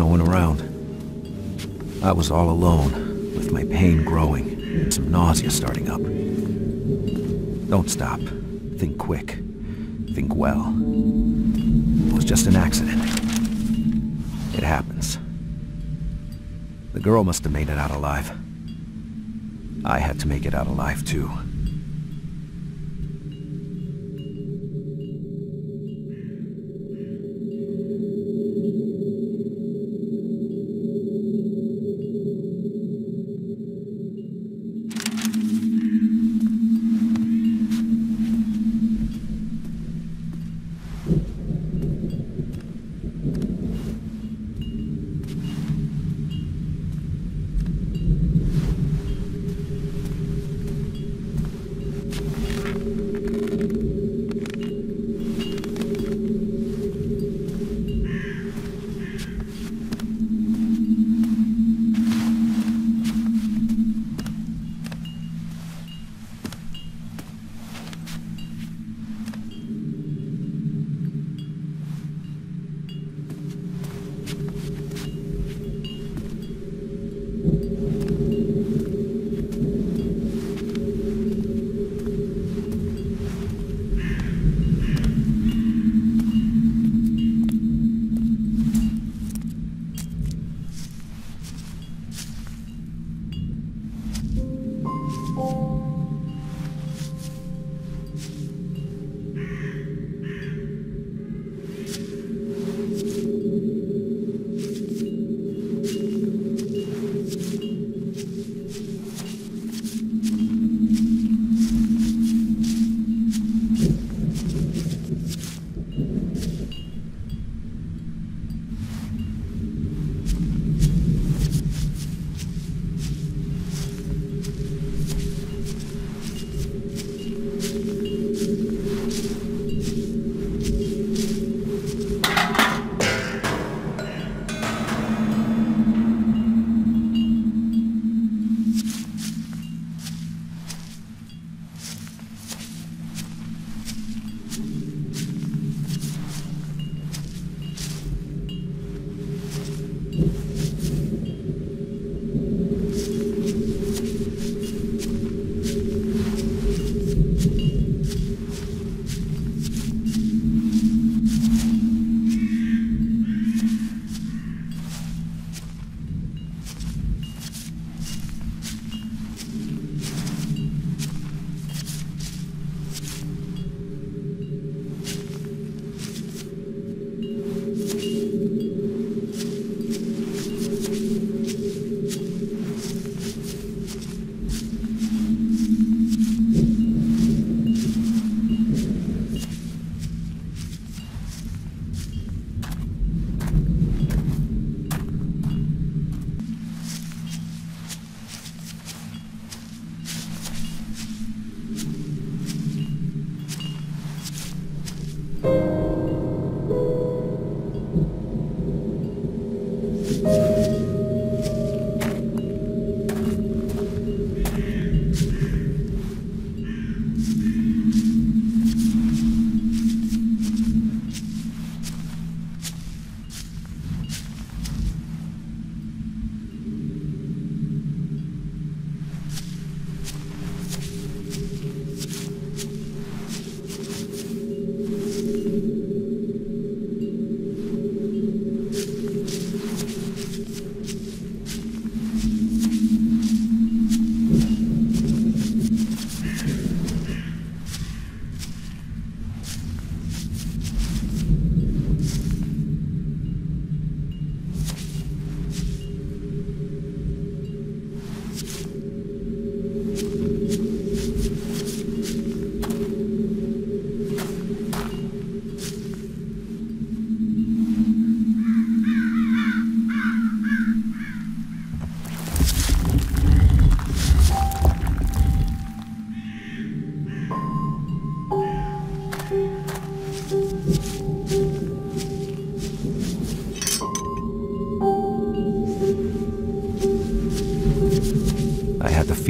no one around. I was all alone, with my pain growing, and some nausea starting up. Don't stop. Think quick. Think well. It was just an accident. It happens. The girl must have made it out alive. I had to make it out alive, too.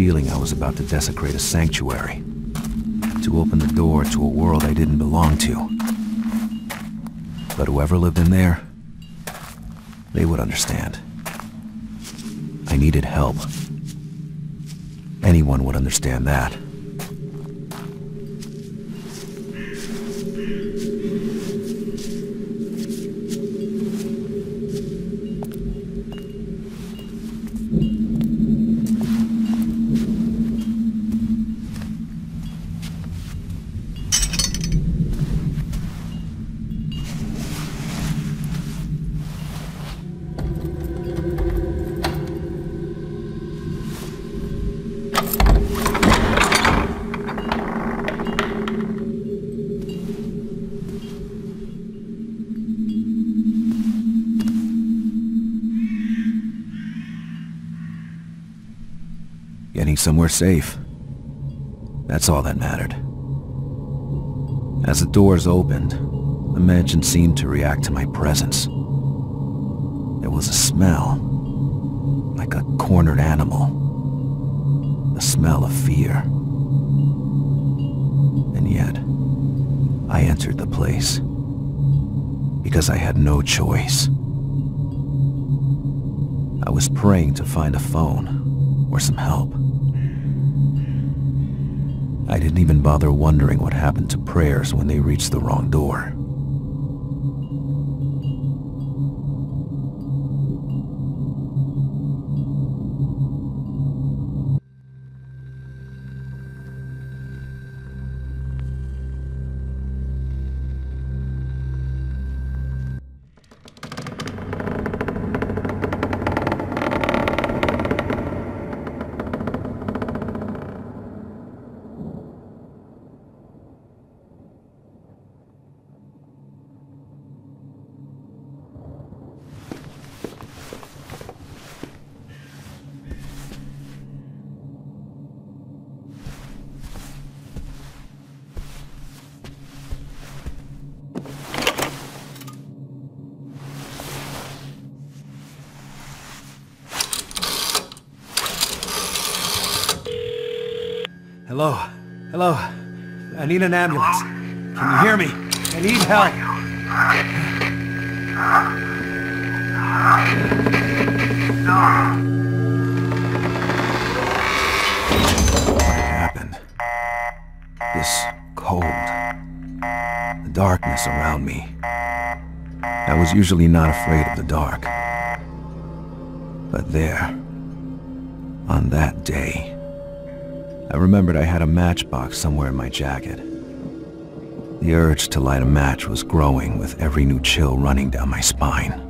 Feeling I was about to desecrate a sanctuary. To open the door to a world I didn't belong to. But whoever lived in there They would understand. I needed help. Anyone would understand that. Somewhere safe. That's all that mattered. As the doors opened, the mansion seemed to react to my presence. There was a smell, like a cornered animal. The smell of fear. And yet, I entered the place because I had no choice. I was praying to find a phone or some help. I didn't even bother wondering what happened to prayers when they reached the wrong door. Hello? Hello? I need an ambulance. Can you hear me? I need help. What happened? This cold. The darkness around me. I was usually not afraid of the dark. But there, on that day, I remembered I had a matchbox somewhere in my jacket. The urge to light a match was growing with every new chill running down my spine.